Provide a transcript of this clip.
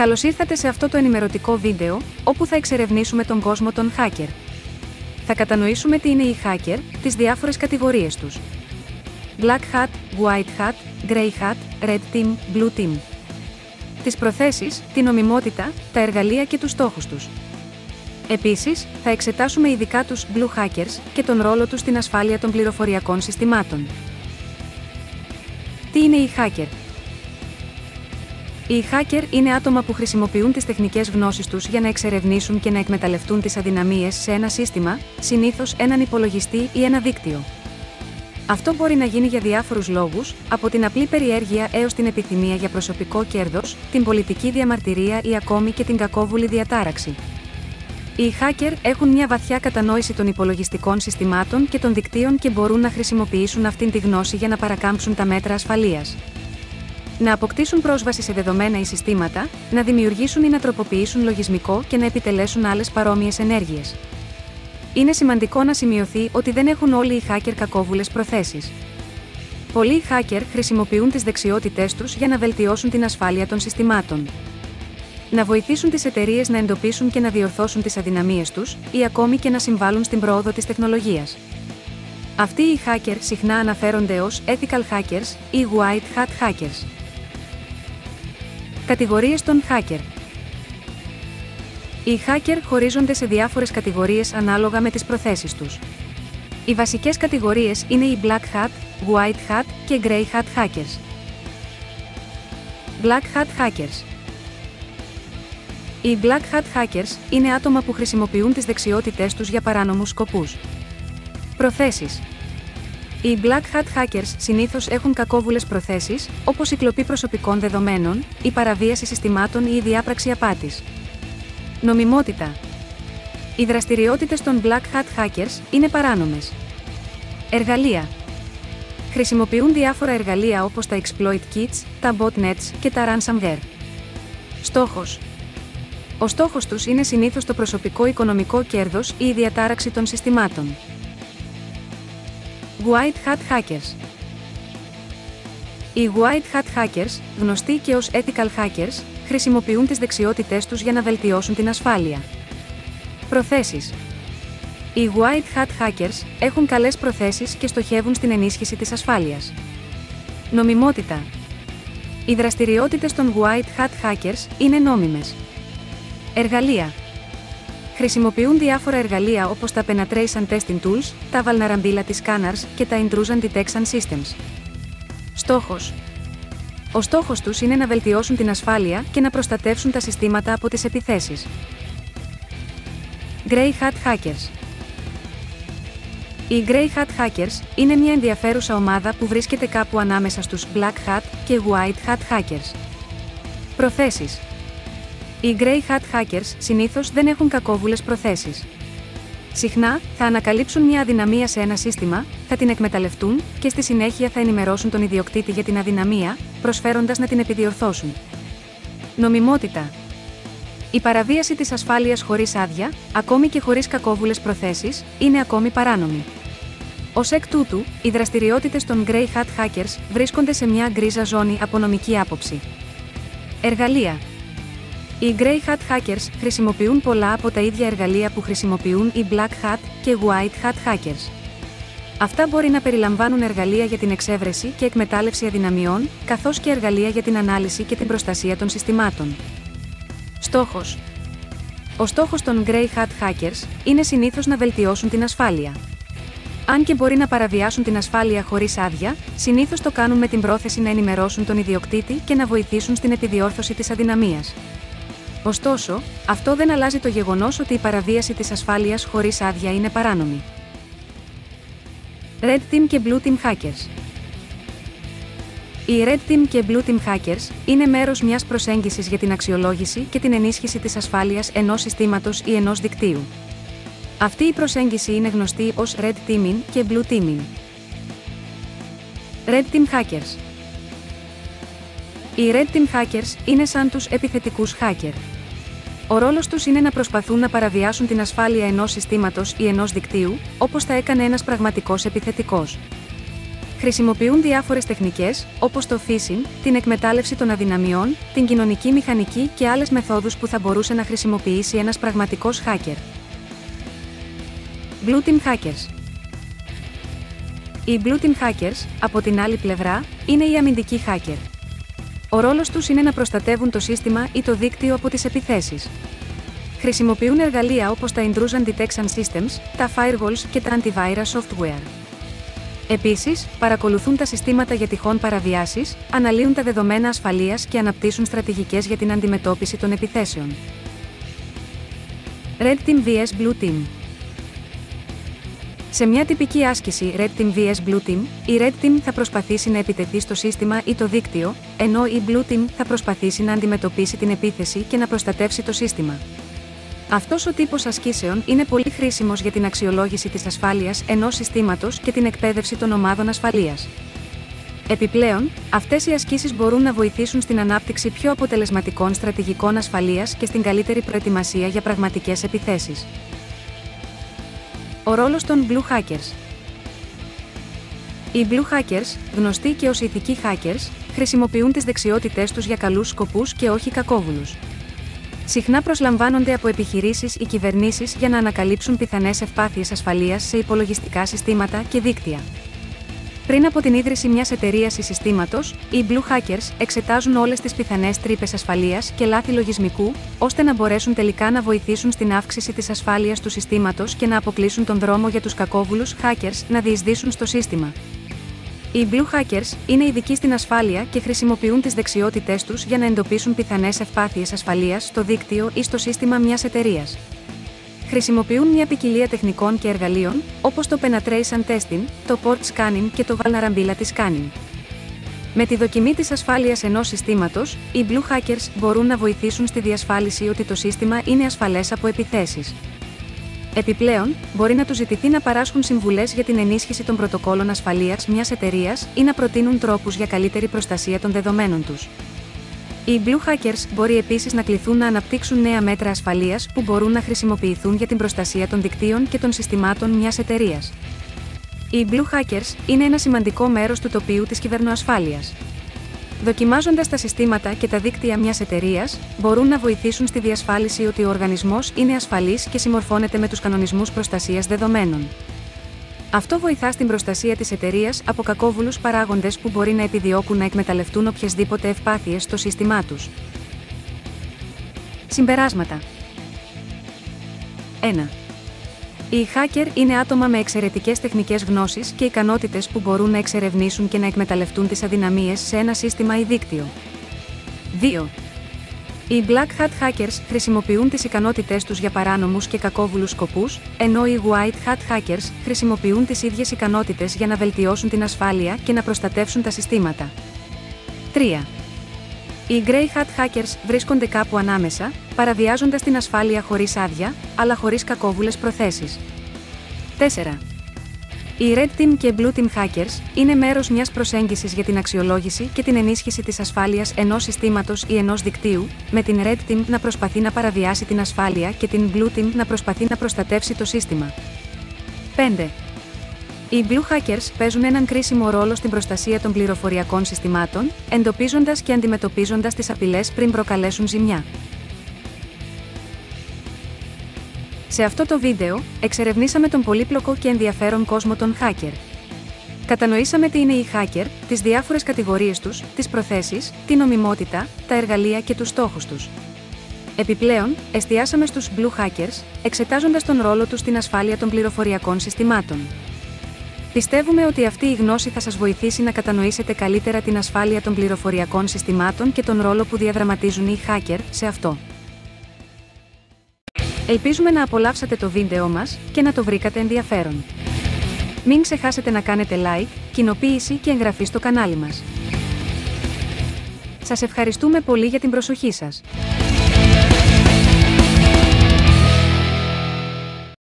Καλώς ήρθατε σε αυτό το ενημερωτικό βίντεο, όπου θα εξερευνήσουμε τον κόσμο των hacker. Θα κατανοήσουμε τι είναι οι hacker, τις διάφορες κατηγορίες τους. Black Hat, White Hat, Grey Hat, Red Team, Blue Team. Τις προθέσεις, την νομιμότητα, τα εργαλεία και τους στόχους τους. Επίσης, θα εξετάσουμε ειδικά τους Blue Hackers και τον ρόλο τους στην ασφάλεια των πληροφοριακών συστημάτων. Τι είναι οι hacker? Οι hacker είναι άτομα που χρησιμοποιούν τις τεχνικές γνώσεις τους για να εξερευνήσουν και να εκμεταλλευτούν τις αδυναμίες σε ένα σύστημα, συνήθως έναν υπολογιστή ή ένα δίκτυο. Αυτό μπορεί να γίνει για διάφορους λόγους, από την απλή περιέργεια έως την επιθυμία για προσωπικό κέρδος, την πολιτική διαμαρτυρία ή ακόμη και την κακόβουλη διατάραξη. Οι hacker έχουν μια βαθιά κατανόηση των υπολογιστικών συστημάτων και των δικτύων και μπορούν να χρησιμοποιήσουν αυτήν τη γνώση για να παρακάμψουν τα μέτρα ασφαλείας να αποκτήσουν πρόσβαση σε δεδομένα ή συστήματα, να δημιουργήσουν ή να τροποποιήσουν λογισμικό και να επιτελέσουν άλλες παρόμοιες ενέργειες. Είναι σημαντικό να σημειωθεί ότι δεν έχουν όλοι οι hacker κακόβουλες προθέσεις. Πολλοί hacker χρησιμοποιούν τις δεξιότητές τους για να βελτιώσουν την ασφάλεια των συστημάτων. Να βοηθήσουν τις εταιρείες να εντοπίσουν και να διορθώσουν τις αδυναμίες τους, ή ακόμη και να συμβάλλουν στην πρόοδο της τεχνολογίας. Αυτοί οι hacker συχνά αναφέρονται ως ethical hackers ή white hat hackers. Κατηγορίες των hacker. Οι hacker χωρίζονται σε διάφορες κατηγορίες ανάλογα με τις προθέσεις τους. Οι βασικές κατηγορίες είναι οι Black Hat, White Hat και Grey Hat Hackers. Black Hat Hackers Οι Black Hat Hackers είναι άτομα που χρησιμοποιούν τις δεξιότητές τους για παράνομους σκοπούς. Προθέσεις οι Black Hat Hackers συνήθως έχουν κακόβουλες προθέσεις, όπως η κλοπή προσωπικών δεδομένων, η παραβίαση συστημάτων ή η διάπραξη απάτης. Νομιμότητα. Οι δραστηριότητες των Black Hat Hackers είναι παράνομες. Εργαλεία. Χρησιμοποιούν διάφορα εργαλεία όπως τα exploit kits, τα botnets και τα ransomware. Στόχος. Ο στόχος τους είναι συνήθως το προσωπικό οικονομικό κέρδος ή η διατάραξη των συστημάτων. White Hat Hackers Οι White Hat Hackers, γνωστοί και ως Ethical Hackers, χρησιμοποιούν τις δεξιότητές τους για να βελτιώσουν την ασφάλεια. Προθέσεις Οι White Hat Hackers έχουν καλές προθέσεις και στοχεύουν στην ενίσχυση της ασφάλειας. Νομιμότητα Οι δραστηριότητες των White Hat Hackers είναι νόμιμες. Εργαλεία Χρησιμοποιούν διάφορα εργαλεία όπως τα Penetration Testing Tools, τα Vulnerability Scanners και τα Intrusion Detection Systems. Στόχος. Ο στόχος τους είναι να βελτιώσουν την ασφάλεια και να προστατεύσουν τα συστήματα από τις επιθέσεις. Grey Hat Hackers Οι Grey Hat Hackers είναι μια ενδιαφέρουσα ομάδα που βρίσκεται κάπου ανάμεσα στους Black Hat και White Hat Hackers. Προθέσεις οι Grey Hat Hackers συνήθως δεν έχουν κακόβουλες προθέσεις. Συχνά, θα ανακαλύψουν μια αδυναμία σε ένα σύστημα, θα την εκμεταλλευτούν και στη συνέχεια θα ενημερώσουν τον ιδιοκτήτη για την αδυναμία, προσφέροντας να την επιδιορθώσουν. Νομιμότητα. Η παραβίαση της ασφάλειας χωρίς άδεια, ακόμη και χωρίς κακόβουλες προθέσεις, είναι ακόμη παράνομη. Ω εκ τούτου, οι δραστηριότητες των Grey Hat Hackers βρίσκονται σε μια γκρίζα ζώνη από νομική άποψη. Εργαλεία. Οι Grey Hat Hackers χρησιμοποιούν πολλά από τα ίδια εργαλεία που χρησιμοποιούν οι Black Hat και White Hat Hackers. Αυτά μπορεί να περιλαμβάνουν εργαλεία για την εξέβρεση και εκμετάλλευση αδυναμιών, καθώς και εργαλεία για την ανάλυση και την προστασία των συστημάτων. Στόχος Ο στόχος των Grey Hat Hackers είναι συνήθως να βελτιώσουν την ασφάλεια. Αν και μπορεί να παραβιάσουν την ασφάλεια χωρίς άδεια, συνήθως το κάνουν με την πρόθεση να ενημερώσουν τον ιδιοκτήτη και να βοηθήσουν στην επιδιόρθωση της αδυναμίας. Ωστόσο, αυτό δεν αλλάζει το γεγονός ότι η παραβίαση της ασφάλειας χωρίς άδεια είναι παράνομη. Red Team και Blue Team Hackers Οι Red Team και Blue Team Hackers είναι μέρος μιας προσέγγισης για την αξιολόγηση και την ενίσχυση της ασφάλειας ενός συστήματος ή ενός δικτύου. Αυτή η προσέγγιση είναι γνωστή ως Red Teaming και Blue Teaming. Red Team Hackers οι Red Team Hackers είναι σαν τους επιθετικούς hacker. Ο ρόλος τους είναι να προσπαθούν να παραβιάσουν την ασφάλεια ενός συστήματος ή ενός δικτύου, όπως θα έκανε ένας πραγματικός επιθετικός. Χρησιμοποιούν διάφορες τεχνικές, όπως το phishing, την εκμετάλλευση των αδυναμιών, την κοινωνική μηχανική και άλλες μεθόδους που θα μπορούσε να χρησιμοποιήσει ένας πραγματικός hacker. Blue Team Hackers Οι Blue Team Hackers, από την άλλη πλευρά, είναι οι αμυντικοί hacker. Ο ρόλος τους είναι να προστατεύουν το σύστημα ή το δίκτυο από τις επιθέσεις. Χρησιμοποιούν εργαλεία όπως τα Intrusion Detection Systems, τα Firewalls και τα Antivirus Software. Επίσης, παρακολουθούν τα συστήματα για τυχόν παραβιάσεις, αναλύουν τα δεδομένα ασφαλείας και αναπτύσσουν στρατηγικές για την αντιμετώπιση των επιθέσεων. Red Team vs Blue Team Σε μια τυπική άσκηση Red Team vs Blue Team, η Red Team θα προσπαθήσει να επιτεθεί στο σύστημα ή το δίκτυο, ενώ η Blue Team θα προσπαθήσει να αντιμετωπίσει την επίθεση και να προστατεύσει το σύστημα. Αυτός ο τύπος ασκήσεων είναι πολύ χρήσιμος για την αξιολόγηση της ασφάλειας ενός συστήματος και την εκπαίδευση των ομάδων ασφαλείας. Επιπλέον, αυτές οι ασκήσεις μπορούν να βοηθήσουν στην ανάπτυξη πιο αποτελεσματικών στρατηγικών ασφαλείας και στην καλύτερη προετοιμασία για πραγματικές επιθέσεις. Ο ρόλος των Blue Hackers Οι Blue Hackers, γνωστοί και ως ηθικοί hackers, χρησιμοποιούν τις δεξιότητές τους για καλούς σκοπούς και όχι κακόβουλους συχνά προσλαμβάνονται από επιχειρήσεις ή κυβερνήσεις για να ανακαλύψουν πιθανές ευπάθειες ασφαλείας σε υπολογιστικά συστήματα και δίκτυα. Πριν από την ίδρυση μιας εταιρείας ή συστήματος, οι Blue Hackers εξετάζουν όλες τις πιθανές τρύπες ασφαλείας και λάθη λογισμικού, ώστε να μπορέσουν τελικά να βοηθήσουν στην αύξηση της ασφάλειας του συστήματος και να αποκλείσουν τον δρόμο για τους κακόβουλους hackers να διεισδύσουν στο σύστημα. Οι Blue Hackers είναι ειδικοί στην ασφάλεια και χρησιμοποιούν τις δεξιότητές τους για να εντοπίσουν πιθανές ευπάθειες ασφαλείας στο δίκτυο ή στο σύστημα μιας εταιρείας. Χρησιμοποιούν μια ποικιλία τεχνικών και εργαλείων, όπως το penetration testing, το port scanning και το vulnerability scanning. Με τη δοκιμή της ασφάλειας ενός συστήματος, οι Blue Hackers μπορούν να βοηθήσουν στη διασφάλιση ότι το σύστημα είναι ασφαλές από επιθέσεις. Επιπλέον, μπορεί να τους ζητηθεί να παράσχουν συμβουλές για την ενίσχυση των πρωτοκόλων ασφαλείας μιας εταιρείας ή να προτείνουν τρόπους για καλύτερη προστασία των δεδομένων τους. Οι Blue Hackers μπορεί επίσης να κληθούν να αναπτύξουν νέα μέτρα ασφαλείας που μπορούν να χρησιμοποιηθούν για την προστασία των δικτύων και των συστημάτων μιας εταιρείας. Οι Blue Hackers είναι ένα σημαντικό μέρος του τοπίου της κυβερνοασφάλειας. Δοκιμάζοντας τα συστήματα και τα δίκτυα μιας εταιρείας, μπορούν να βοηθήσουν στη διασφάλιση ότι ο οργανισμός είναι ασφαλής και συμμορφώνεται με τους κανονισμούς προστασίας δεδομένων. Αυτό βοηθά στην προστασία της εταιρείας από κακόβουλους παράγοντες που μπορεί να επιδιώκουν να εκμεταλλευτούν οποιασδήποτε ευπάθειες στο σύστημά τους. Συμπεράσματα 1. Οι hacker είναι άτομα με εξαιρετικές τεχνικές γνώσεις και ικανότητες που μπορούν να εξερευνήσουν και να εκμεταλλευτούν τις αδυναμίες σε ένα σύστημα ή δίκτυο. 2. Οι Black Hat Hackers χρησιμοποιούν τις ικανότητές τους για παράνομους και κακόβουλους σκοπούς, ενώ οι White Hat Hackers χρησιμοποιούν τις ίδιες ικανότητες για να βελτιώσουν την ασφάλεια και να προστατεύσουν τα συστήματα. 3. Οι Grey Hat Hackers βρίσκονται κάπου ανάμεσα, παραβιάζοντας την ασφάλεια χωρίς άδεια, αλλά χωρίς κακόβουλες προθέσεις. 4. Οι Red Team και Blue Team Hackers είναι μέρος μιας προσέγγισης για την αξιολόγηση και την ενίσχυση της ασφάλειας ενός συστήματος ή ενός δικτύου, με την Red Team να προσπαθεί να παραβιάσει την ασφάλεια και την Blue Team να προσπαθεί να προστατεύσει το σύστημα. 5. Οι Blue Hackers παίζουν έναν κρίσιμο ρόλο στην προστασία των πληροφοριακών συστημάτων, εντοπίζοντας και αντιμετωπίζοντας τις απειλές πριν προκαλέσουν ζημιά. Σε αυτό το βίντεο, εξερευνήσαμε τον πολύπλοκο και ενδιαφέρον κόσμο των hacker. Κατανοήσαμε τι είναι οι hacker, τις διάφορες κατηγορίες τους, τις προθέσεις, την νομιμότητα, τα εργαλεία και τους στόχους τους. Επιπλέον, εστιάσαμε στους Blue Hackers, εξετάζοντας τον ρόλο τους στην ασφάλεια των πληροφοριακών συστημάτων. Πιστεύουμε ότι αυτή η γνώση θα σας βοηθήσει να κατανοήσετε καλύτερα την ασφάλεια των πληροφοριακών συστημάτων και τον ρόλο που διαδραματίζουν οι hacker σε αυτό. Ελπίζουμε να απολαύσατε το βίντεο μας και να το βρήκατε ενδιαφέρον. Μην ξεχάσετε να κάνετε like, κοινοποίηση και εγγραφή στο κανάλι μας. Σας ευχαριστούμε πολύ για την προσοχή σας.